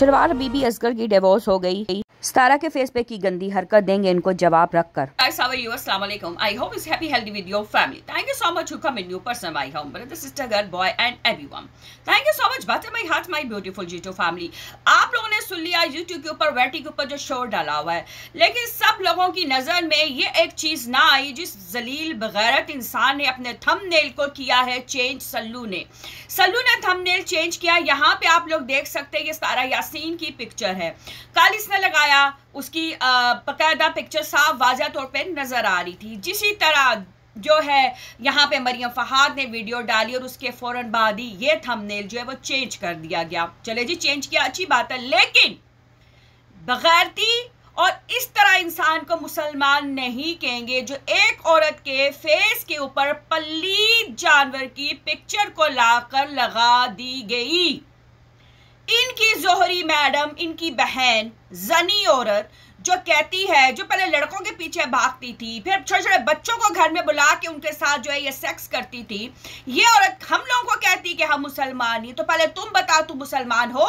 शलवार बीबी असगर की डिवोर्स हो गई। सतारा के फेस पे की गंदी हरकत देंगे इनको जवाब रख कर लेकिन सब लोगों की नज़र में ये एक चीज़ ना आई जिस जलील, बगैरत इंसान ने अपने थम को किया है चेंज सल्लू ने। सल्लू ने थम चेंज किया। यहाँ पे आप लोग देख सकते हैं ये सारा या यासीन की पिक्चर है। कल इसने लगाया, उसकी बकायदा पिक्चर साफ़ वाजह तौर पे नज़र आ रही थी। जिसी तरह जो है, यहाँ पे मरियम फहाद ने वीडियो डाली और उसके फ़ौरन बाद ही ये थंबनेल जो है वो चेंज कर दिया गया। चले जी चेंज किया, अच्छी बात है, लेकिन बगैरती और इस तरह इंसान को मुसलमान नहीं कहेंगे जो एक औरत के फेस के ऊपर पल्ली जानवर की पिक्चर को लाकर लगा दी गई। इनकी जोहरी मैडम, इनकी बहन, जनी औरत, जो कहती है, जो पहले लड़कों के पीछे भागती थी, फिर छोटे छोटे बच्चों को घर में बुला के उनके साथ जो है ये सेक्स करती थी, ये औरत हम लोगों को कहती कि हम मुसलमान ही। तो पहले तुम बताओ, तुम मुसलमान हो?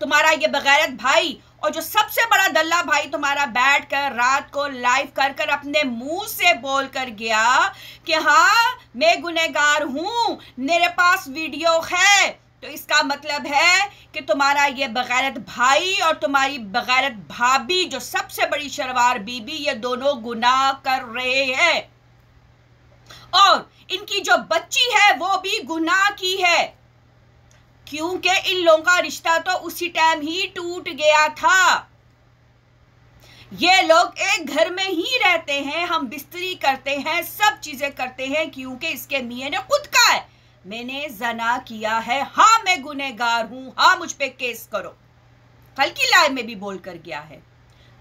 तुम्हारा ये बगैरत भाई और जो सबसे बड़ा दल्ला भाई तुम्हारा बैठ कर रात को लाइव कर कर अपने मुँह से बोल कर गया कि हाँ मैं गुनेगार हूँ, मेरे पास वीडियो है। तो इसका मतलब है कि तुम्हारा ये बगैरत भाई और तुम्हारी बगैरत भाभी, जो सबसे बड़ी शरवार बीबी, ये दोनों गुनाह कर रहे हैं। और इनकी जो बच्ची है, वो भी गुनाह की है। क्योंकि इन लोगों का रिश्ता तो उसी टाइम ही टूट गया था। ये लोग एक घर में ही रहते हैं, हम बिस्तरी करते हैं, सब चीज़ें करते हैं, क्योंकि इसके मियाँ ने खुद का है। मैंने जना किया है। हाँ मैं गुनेगार हूँ। हाँ मुझ पे केस करो। कल की में भी बोल कर गया है।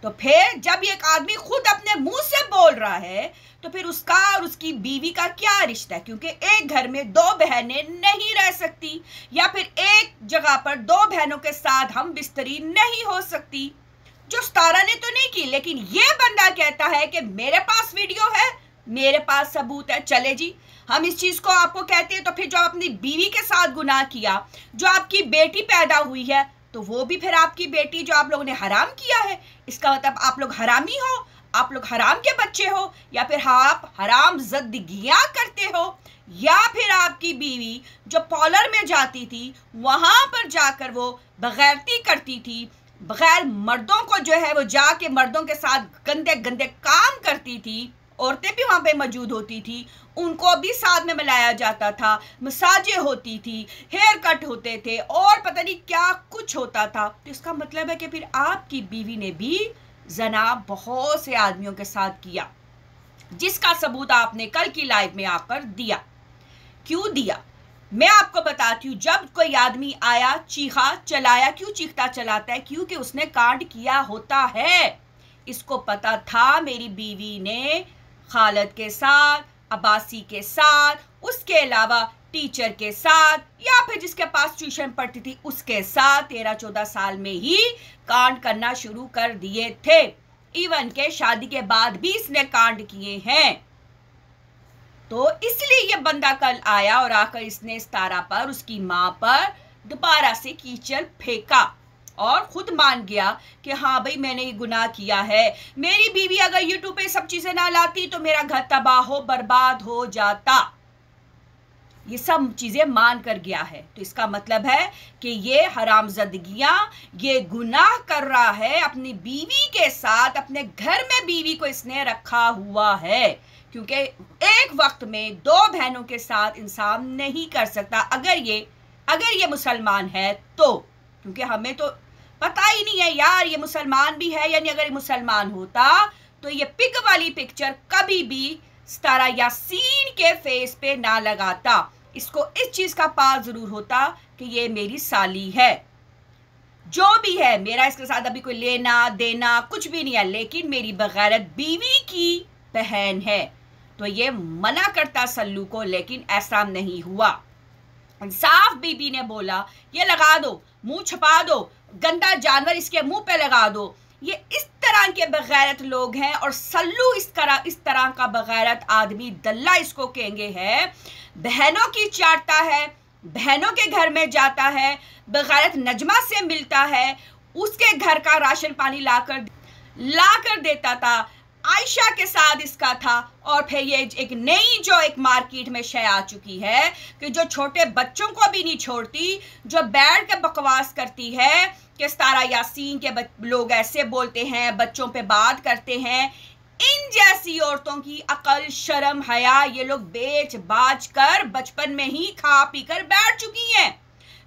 तो फिर जब एक आदमी खुद अपने मुँह से बोल रहा है तो फिर उसका और उसकी बीवी का क्या रिश्ता है? क्योंकि एक घर में दो बहनें नहीं रह सकती, या फिर एक जगह पर दो बहनों के साथ हम बिस्तरी नहीं हो सकती। जो सतारा ने तो नहीं की, लेकिन ये बंदा कहता है कि मेरे पास वीडियो है, मेरे पास सबूत है। चले जी हम इस चीज़ को आपको कहते हैं तो फिर जो अपनी बीवी के साथ गुनाह किया, जो आपकी बेटी पैदा हुई है तो वो भी फिर आपकी बेटी जो आप लोगों ने हराम किया है। इसका मतलब आप लोग हरामी हो, आप लोग हराम के बच्चे हो, या फिर आप हराम जदगियाँ करते हो, या फिर आपकी बीवी जो पॉलर में जाती थी, वहाँ पर जाकर वो बगैरती करती थी, बगैर मर्दों को जो है वो जाके मर्दों के साथ गंदे गंदे काम करती थी औरतें भी वहाँ पे मौजूद होती थी। उनको भी साथ में मिलाया जाता था, मसाजे होती थी, हेयर कट होते थे और पता नहीं क्या कुछ होता था। तो इसका मतलब है कि फिर आपकी बीवी ने भी जना बहुत से आदमियों के साथ किया, जिसका सबूत आपने कल की लाइव में आकर दिया। क्यों दिया? मैं आपको बताती हूँ, जब कोई आदमी आया, चीखा, चलाया, क्यों चीखता चलाता है? क्योंकि उसने कांड किया होता है। इसको पता था मेरी बीवी ने खालद के साथ, अब्बासी के साथ, उसके अलावा टीचर के साथ, या फिर जिसके पास ट्यूशन पढ़ती थी उसके साथ तेरह चौदह साल में ही कांड करना शुरू कर दिए थे। इवन के शादी के बाद भी इसने कांड किए हैं। तो इसलिए ये बंदा कल आया और आकर इसने इस तारा पर, उसकी माँ पर, दोबारा से कीचड़ फेंका। और खुद मान गया कि हाँ भाई मैंने ये गुनाह किया है। मेरी बीवी अगर यूट्यूब पे सब चीज़ें ना लाती तो मेरा घर तबाह हो, बर्बाद हो जाता। ये सब चीज़ें मान कर गया है। तो इसका मतलब है कि ये हरामजदगियाँ, ये गुनाह कर रहा है अपनी बीवी के साथ, अपने घर में बीवी को इसने रखा हुआ है। क्योंकि एक वक्त में दो बहनों के साथ इंसान नहीं कर सकता। अगर ये अगर ये मुसलमान है तो क्योंकि हमें तो पता ही नहीं है यार, ये मुसलमान भी है यानी अगर ये मुसलमान होता तो ये पिक वाली पिक्चर कभी भी सतारा यासीन के फेस पे ना लगाता। इसको इस चीज़ का पास ज़रूर होता कि ये मेरी साली है। जो भी है, मेरा इसके साथ अभी कोई लेना, देना कुछ भी नहीं है, लेकिन मेरी बगैरत बीवी की बहन है। तो ये मना करता सल्लू को, लेकिन ऐसा नहीं हुआ। इंसाफ बीबी ने बोला, ये लगा दो, मुँह छपा दो गंदा जानवर इसके मुँह पे लगा दो। ये इस तरह के बगैरत लोग हैं और सल्लू इस तरह इस तरह का बगैरत आदमी दल्ला इसको कहेंगे है। बहनों की चाटता है, बहनों के घर में जाता है, बगैरत नजमा से मिलता है, उसके घर का राशन पानी लाकर लाकर देता था। आयशा के साथ इसका था। और फिर ये एक नई जो एक मार्केट में शय आ चुकी है कि जो छोटे बच्चों को भी नहीं छोड़ती, जो बैठ के बकवास करती है कि सारा यासीन के लोग ऐसे बोलते हैं, बच्चों पे बात करते हैं। इन जैसी औरतों की अकल, शर्म, हया ये लोग बेच बाज कर बचपन में ही खा पी कर बैठ चुकी हैं।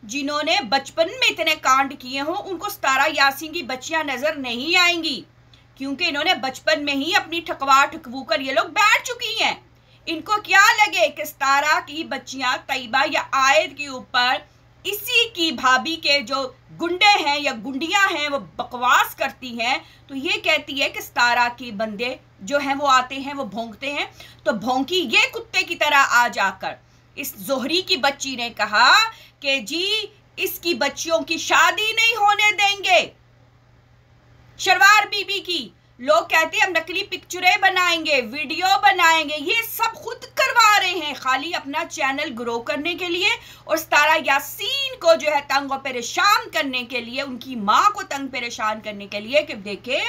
जिन्होंने बचपन में इतने कांड किए हों, उनको सतारा यासीन की बच्चियाँ नज़र नहीं आएँगी। क्योंकि इन्होंने बचपन में ही अपनी ठकवा ठकवू कर ये लोग बैठ चुकी हैं। इनको क्या लगे कि सतारा की बच्चियाँ तैयबा या आयद के ऊपर इसी की भाभी के जो गुंडे हैं या गुंडियाँ हैं, वो बकवास करती हैं? तो ये कहती है कि सतारा के बंदे जो हैं, वो आते हैं, वो भोंकते हैं। तो भोंकी ये कुत्ते की तरह आ जाकर इस जोहरी की बच्ची ने कहा कि जी, इसकी बच्चियों की शादी नहीं होने शरवार बीबी की। लोग कहते हैं हम नकली पिक्चरें बनाएँगे वीडियो बनाएँगे, ये सब खुद करवा रहे हैं। खाली अपना चैनल ग्रो करने के लिए और सतारा यासीन को जो है तंग और परेशान करने के लिए, उनकी माँ को तंग परेशान करने के लिए कि देखे,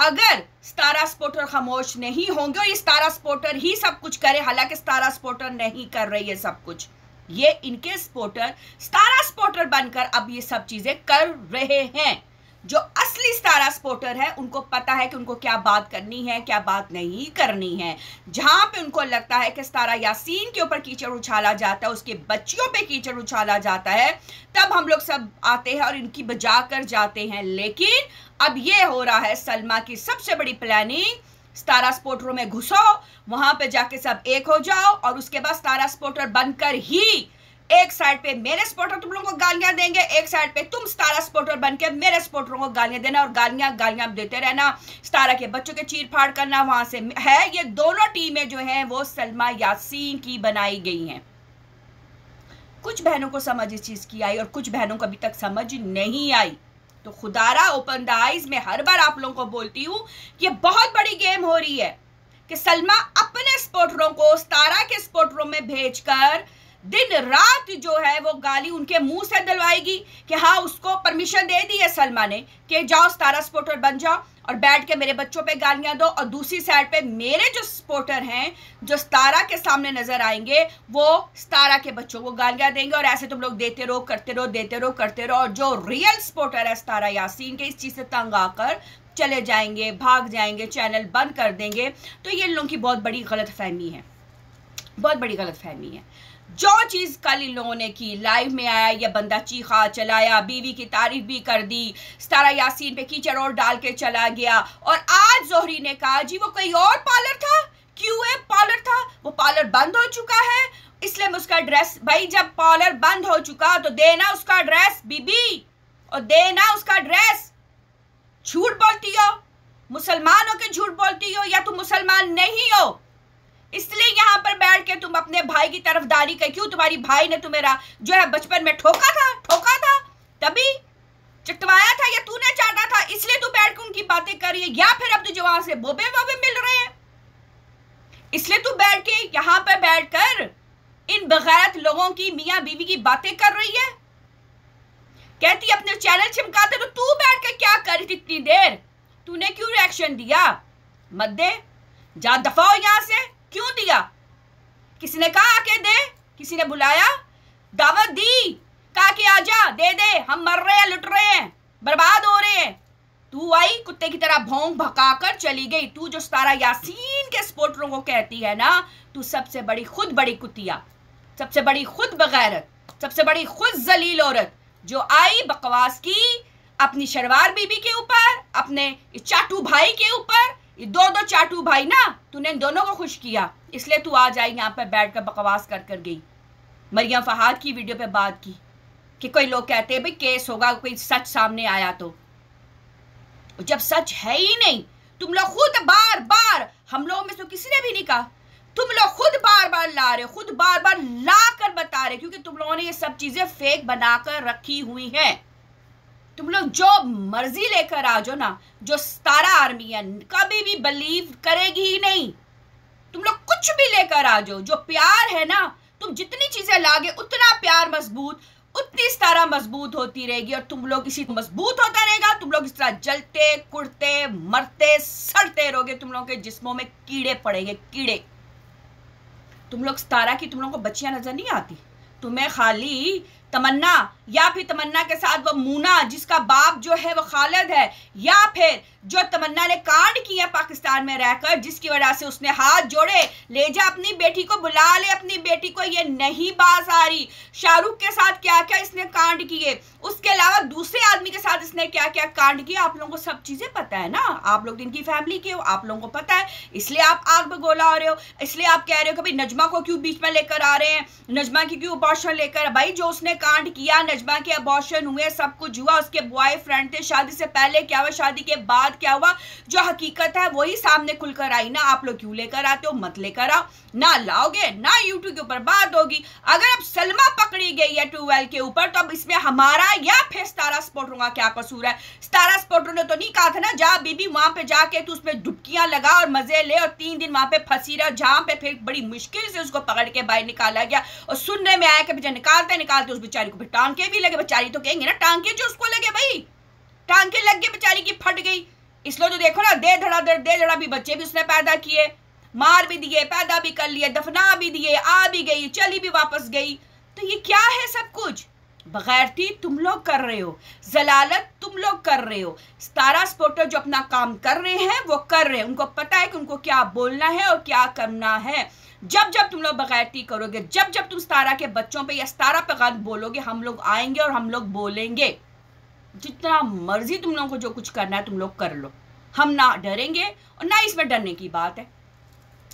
अगर सतारा स्पोर्टर खामोश नहीं होंगे और ये स्तारा स्पोर्टर ही सब कुछ करे, हालाँकि सतारा स्पोर्टर नहीं कर रही है सब कुछ, ये इनके स्पोर्टर स्तारा स्पोर्टर बनकर अब ये सब चीज़ें कर रहे हैं। जो असली स्टारा स्पोर्टर है, उनको पता है कि उनको क्या बात करनी है, क्या बात नहीं करनी है। जहाँ पे उनको लगता है कि स्तारा यासीन के ऊपर कीचड़ उछाला जाता है, उसके बच्चियों पे कीचड़ उछाला जाता है, तब हम लोग सब आते हैं और इनकी बजा कर जाते हैं। लेकिन अब ये हो रहा है सलमा की सबसे बड़ी प्लानिंग स्तारा स्पोर्टरों में घुसो, वहाँ पे जाके सब एक हो जाओ और उसके बाद स्तारा स्पोर्टर बनकर ही एक साइड पे मेरे स्पोर्टर तुम लोगों को गालियाँ देंगे, एक साइड पे तुम स्टारा स्पोर्टर बन के मेरे स्पोर्टरों को गालियाँ देना और गालियाँ गालियाँ देते रहना। स्टारा के बच्चों के चीर फाड़ करना, वहाँ से है, ये दोनों टीमें जो हैं, वो सलमा यासीन की बनाई गई हैं। कुछ बहनों को समझ इस चीज़ की आई और कुछ बहनों को अभी तक समझ नहीं आई। तो खुदारा ओपन द आइज़ में हर बार आप लोगों को बोलती हूँ कि बहुत बड़ी गेम हो रही है कि सलमा अपने स्पोर्टरों को स्टारा के स्पोर्टरों में भेजकर दिन रात जो है वो गाली उनके मुँह से दिलवाएगी कि हाँ उसको परमिशन दे दी है सलमा ने कि जाओ स्टारा स्पोर्टर बन जाओ और बैठ के मेरे बच्चों पे गालियाँ दो और दूसरी साइड पे मेरे जो स्पोर्टर हैं, जो सतारा के सामने नज़र आएँगे, वो सतारा के बच्चों को गालियाँ देंगे और ऐसे तुम लोग देते रहो, करते रहो, देते रहो, करते रहो और जो रियल स्पोर्टर है स्तारा यासीन के, इस चीज़ से तंग आकर चले जाएँगे, भाग जाएँगे चैनल बंद कर देंगे। तो ये लोगों की बहुत बड़ी गलत फहमी है, बहुत बड़ी गलत फहमी है। जो चीज़ कल इन लोगों ने की। लाइव में आया, ये बंदा चीखा, चलाया, बीवी की तारीफ़ भी कर दी। सतारा यासीन पे कीचड़ और डाल के चला गया। और आज जोहरी ने कहा, जी, वो कोई और पार्लर था? क्यों है पार्लर था? वो पार्लर बंद हो चुका है। इसलिए मैं उसका ड्रेस, भाई, जब पार्लर बंद हो चुका तो देना उसका ड्रेस, बीबी। और देना उसका ड्रेस। झूठ बोलती हो? मुसलमानों के झूठ बोलती हो? या तुम मुसलमान नहीं हो? इसलिए यहाँ पर बैठ के तुम अपने भाई की तरफदारी कर, क्यों तुम्हारी भाई ने तुम्हें जो है बचपन में ठोका था ठोका था? तभी? चटवाया था या तूने चाटा था? इसलिए तू बैठ के उनकी बातें कर रही है, या फिर अब तुझे वहाँ से बोबे वोबे मिल रहे हैं? इसलिए तू बैठ के यहाँ पर बैठकर इन बगैरत लोगों की, मियाँ बीवी की बातें कर रही है? कहती अपने चैनल चिमकाते तो तू बैठ के क्या कर थी इतनी देर? तूने क्यों रिएक्शन दिया? मत दे। जा दफाओ यहाँ से। क्यों दिया? किसी ने कहा आके दे? किसी ने बुलाया? दावत दी। कहा कि आजा, दे दे, हम मर रहे हैं, लुट रहे हैं, बर्बाद हो रहे हैं। तू आई, कुत्ते की तरह भोंग भकाकर चली गई। तू जो सारा यासीन के स्पोर्टरों को कहती है ना, तू सबसे बड़ी खुद बड़ी कुतिया, सबसे बड़ी खुद बगैरत, सबसे बड़ी खुद जलील औरत, जो आई बकवास की अपनी शरवार बीबी के ऊपर, अपने चाटू भाई के ऊपर ये दो दो चाटू भाई ना, तूने दोनों को खुश किया, इसलिए तू आ जाए यहाँ पर बैठ कर बकवास कर कर गई। मरियम फहाद की वीडियो पे बात की, कि कोई लोग कहते हैं, भाई, केस होगा, कोई सच सामने आया तो। जब सच है ही नहीं, तुम लोग खुद बार बार हम लोगों में तो किसी ने भी नहीं कहा, तुम लोग खुद बार बार ला रहे खुद बार बार ला कर बता रहे क्योंकि तुम लोगों ने ये सब चीज़ें फेक बनाकर रखी हुई हैं। तुम लोग जो मर्ज़ी लेकर आ जाओ ना, जो सतारा आर्मी है, कभी भी बिलीव करेगी ही नहीं। तुम लोग कुछ भी लेकर आ जाओ, जो प्यार है ना, तुम जितनी चीज़ें लागे, उतना प्यार मज़बूत, उतनी तारा मज़बूत होती रहेगी और तुम लोग इसी मज़बूत होता रहेगा। तुम लोग इस तरह जलते, कुड़ते, मरते, सड़ते रहोगे तुम लोगों के जिस्मों में कीड़े पड़ेंगे, कीड़े। तुम लोग तारा की तुम लोगों को बच्चियाँ नज़र नहीं आती? तुम्हें खाली तमन्ना, या फिर तमन्ना के साथ वो मूना, जिसका बाप जो है वो खालिद है, या फिर जो तमन्ना ने कांड किया पाकिस्तान में रहकर, जिसकी वजह से उसने हाथ जोड़े, ले जा अपनी बेटी को, बुला ले अपनी बेटी को, ये नहीं बाज आ रही। शाहरुख के साथ क्या क्या इसने कांड किए? उसके अलावा दूसरे आदमी के साथ इसने क्या क्या कांड किया, आप लोगों को सब चीज़ें पता है ना? आप लोग इनकी फैमिली के हो, आप लोगों को पता है। इसलिए आप आग में गोला हो रहे हो। इसलिए आप कह रहे हो कि भाई नजमा को क्यों बीच में लेकर आ रहे हैं? नजमा की क्यों अबॉर्शन लेकर भाई जो उसने कांड किया, नजमा के अबॉर्शन हुए, सब कुछ हुआ, उसके बॉयफ्रेंड थे, शादी से पहले क्या हुआ, शादी के बाद क्या हुआ, जो हकीकत है वही सामने खुलकर आई ना। आप लोग क्यों लेकर आते हो? मत लेकर आओ। ना लाओगे, ना यूट्यूब के ऊपर बात होगी। अगर अब सलमा पकड़ी गई है ट्यूबवेल के ऊपर तो अब इसमें हमारा या फिर स्तारा स्पोर्टरों होगा क्या कसूर है। स्तारा स्पोर्टरों ने तो नहीं कहा था ना, जा बीबी वहाँ पे जाके तू उसमें डुबकियाँ लगा और मज़े ले और तीन दिन वहाँ पे फंसी रहा, जहाँ पे फिर बड़ी मुश्किल से उसको पकड़ के बाहर निकाला गया। और सुनने में आया कि बेचा निकालते निकालते उस बेचारी को फिर टांके भी लगे। बेचारी तो कहेंगे ना, टांके जो उसको लगे भाई। टांके लग गए, बेचारी की फट गई। इसलिए तो देखो ना दे धड़ा दर दे धड़ा भी बच्चे भी उसने पैदा किए। मार भी दिए, पैदा भी कर लिए दफना भी दिए, आ भी गई, चली भी वापस गई। तो ये क्या है सब कुछ? बगैरती तुम लोग कर रहे हो, जलालत तुम लोग कर रहे हो। स्तारा स्पोर्टर जो अपना काम कर रहे हैं, वो कर रहे हैं। उनको पता है कि उनको क्या बोलना है और क्या करना है। जब जब तुम लोग बगैरती करोगे, जब जब तुम स्तारा के बच्चों पे या स्तारा पे गलत बोलोगे, हम लोग आएँगे और हम लोग बोलेंगे। जितना मर्ज़ी तुम लोगों को जो कुछ करना है, तुम लोग कर लो। हम ना डरेंगे और ना इसमें डरने की बात है।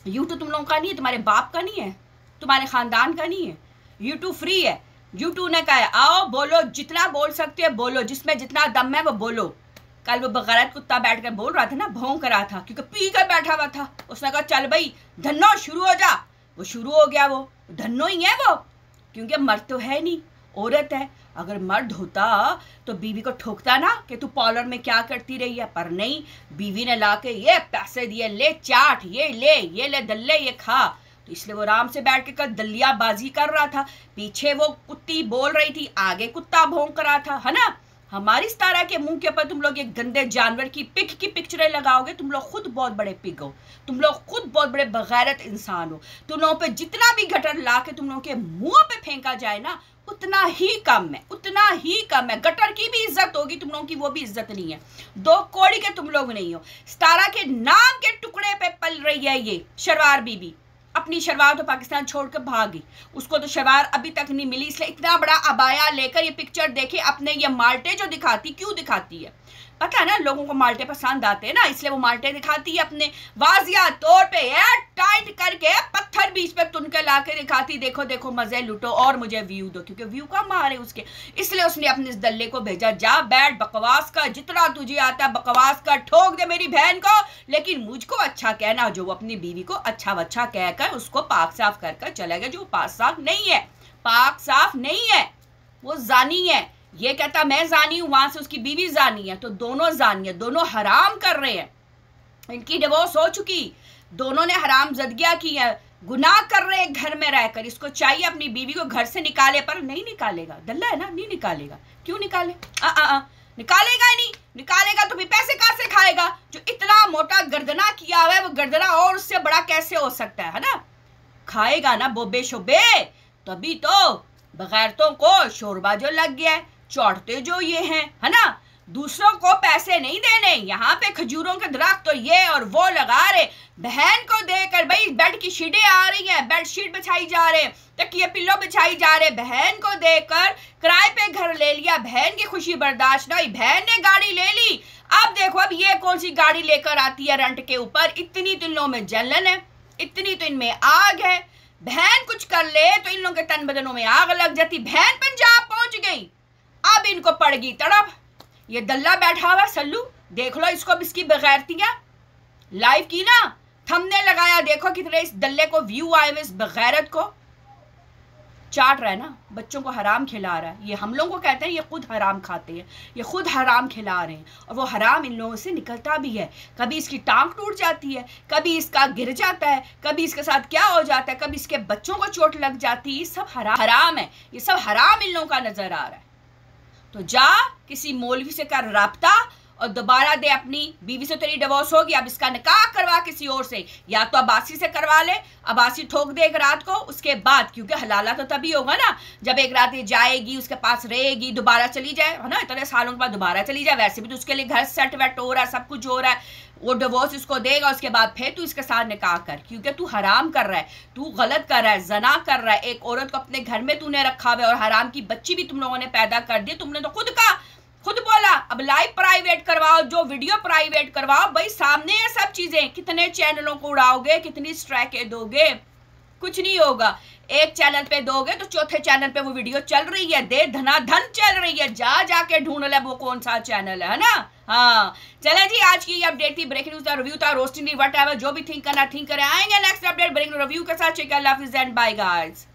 यूट्यूब तुम लोगों का नहीं है, तुम्हारे बाप का नहीं है, तुम्हारे खानदान का नहीं है। यूट्यूब फ्री है। यूट्यूब ने कहा आओ बोलो, जितना बोल सकते हो बोलो, जिसमें जितना दम है वो बोलो। कल वो बगैरत कुत्ता बैठ कर बोल रहा था ना, भोंक रहा था, क्योंकि पी कर बैठा हुआ था। उसने कहा, चल भाई, धन्नो, शुरू हो जा। वो शुरू हो गया वो। धन्नो ही है वो, क्योंकि मर्द तो है नहीं, औरत है। अगर मर्द होता तो बीवी को ठोकता ना कि तू पार्लर में क्या करती रही है, पर नहीं, बीवी ने ला के ये पैसे दिए, ले चाट, ये ले ये ले, दल्ले, ये खा। इसलिए वो आराम से बैठ के कर दलिया बाजी कर रहा था। पीछे वो कुत्ती बोल रही थी, आगे कुत्ता भोंक रहा था, है ना? हमारी तारा के मुँह के ऊपर तुम लोग एक गंदे जानवर की पिक की पिक्चरें लगाओगे, तुम लोग खुद बहुत बड़े पिग हो। तुम लोग खुद बहुत बड़े बगैरत इंसान हो। तुम लोगों पे जितना भी गटर ला के तुम लोगों के मुँह पे फेंका जाए ना, उतना ही कम है, उतना ही कम है। गटर की भी इज़्ज़त होगी, तुम लोगों की वो भी इज़्ज़त नहीं है। दो कोड़ी के तुम लोग नहीं हो। स्तारा के नाम के टुकड़े पे पल रही है ये, शरवार बीबी। अपनी शलवार तो पाकिस्तान छोड़कर भाग उसको तो शलवार अभी तक नहीं मिली, इसलिए इतना बड़ा अबाया लेकर ये पिक्चर देखे, अपने ये माल्टे जो दिखाती, क्यों दिखाती है? पता है ना, लोगों को माल्टे पसंद आते हैं ना, इसलिए वो माल्टे दिखाती है अपने वाजिया तौर पे। टाइट करके पत्थर बीच पे तुन के ला के दिखाती। देखो देखो, मज़े लुटो और मुझे व्यू दो, क्योंकि व्यू कम आ रहे उसके। इसलिए उसने अपने इस दल्ले को भेजा। जा बैठ, बकवास का जितना तुझे आता बकवास का ठोक दे मेरी बहन को। लेकिन मुझको अच्छा कहना, जो वो अपनी बीवी को अच्छा वच्छा कहकर उसको पाक साफ़ कर कर चला गया जो पाक साफ़ नहीं है। पाक साफ़ नहीं है। वो जानी है। ये कहता मैं जानी हूँ वहाँ से उसकी बीवी जानी है। तो दोनों जानी है दोनों हराम कर रहे हैं। इनकी डिवोर्स हो चुकी। दोनों ने हराम जदगिया की है गुनाह कर रहे हैं घर में रहकर। इसको चाहिए अपनी बीवी को घर से निकाले पर नहीं निकालेगा। दल्ला है ना? नहीं निकालेगा। क्यों निकाले? आ, आ, आ, निकालेगा ही नहीं। निकालेगा तो भी पैसे कहाँ से खाएगा? जो इतना मोटा गर्दना किया हुआ है वो गर्दना और उससे बड़ा कैसे हो सकता है ना? खाएगा ना बोबे शोबे तभी तो बगैरतों को शोरबा जो लग गया है। चौड़ते जो ये हैं, है ना? दूसरों को पैसे नहीं देने, यहाँ पे खजूरों के दरख्त तो ये और वो लगा रहे। बहन को देकर भाई बेड की शीटें आ रही हैं, बेड शीट बिछाई जा रहे, तकिए पिल्लो बिछाई जा रहे। बहन को देकर किराए पे घर ले लिया, बहन की खुशी बर्दाश्त नहीं। बहन ने गाड़ी ले ली। अब देखो, अब ये कौन सी गाड़ी लेकर आती है रेंट के ऊपर? इतनी तो इन लोगों में जलन है, इतनी तो इनमें आग है। बहन कुछ कर ले तो इन लोगों के तन बदनों में आग लग जाती। बहन पंजाब पहुँच गई। अब इनको पड़ गई तड़प। ये दल्ला बैठा हुआ सल्लू। देख लो इसको अब इसकी बगैरतियाँ। लाइव की ना? थमने लगाया, देखो कितने इस दल्ले को व्यू आए हुए इस बगैरत को। चाट रहा है ना? बच्चों को हराम खिला रहा है। ये हम लोगों को कहते हैं, ये खुद हराम खाते हैं। ये खुद हराम खिला रहे हैं। और वो हराम इन लोगों से निकलता भी है। कभी इसकी टांग टूट जाती है, कभी इसका गिर जाता है, कभी इसके साथ क्या हो जाता है, कभी इसके बच्चों को चोट लग जाती है। ये सब हराम हराम है। ये सब हराम इन लोगों का नज़र आ रहा है। तो जा किसी मौलवी से कर रबता और दोबारा दे अपनी बीवी से तेरी डिवोर्स होगी। अब इसका निकाह करवा किसी और से। या तो अबासी से करवा ले। अबासी ठोक दे एक रात को, उसके बाद, क्योंकि हलाला तो तभी होगा ना। जब एक रात ये जाएगी, उसके पास रहेगी, दोबारा चली जाए, है ना? इतने सालों के बाद दोबारा चली जाए, वैसे भी तो उसके लिए घर सेट वेट हो रहा है, सब कुछ हो रहा है। वो डिवोर्स उसको देगा, उसके बाद फिर तू इसके साथ निकाह कर, क्योंकि तू हराम कर रहा है। तू गलत कर रहा है, जना कर रहा है। एक औरत को अपने घर में तूने रखा हुआ है और हराम की बच्ची भी तुम लोगों ने पैदा कर दी, तुमने तो खुद कहा अब लाइव प्राइवेट करवाओ, जो वीडियो प्राइवेट करवाओ, भाई सामने है सब चीज़ें। कितने चैनलों को उड़ाओगे, कितनी स्ट्राइकें दोगे? कुछ नहीं होगा। एक चैनल पे दोगे तो चौथे चैनल पे वो वीडियो चल रही है। दे धना धन चल रही है। जा, जाके ढूंढ ले वो कौन सा चैनल है ना? हाँ। चले जी, आज की अपडेट थी ब्रेकिंग न्यूज़ था रिव्यू था रोस्टिंग वट एवर जो भी थिंक करना थिंक करें। आएँगे नेक्स्ट अपडेट ब्रेकिंग रिव्यू के साथ। चेक अल्लाह एंड बाय गाइस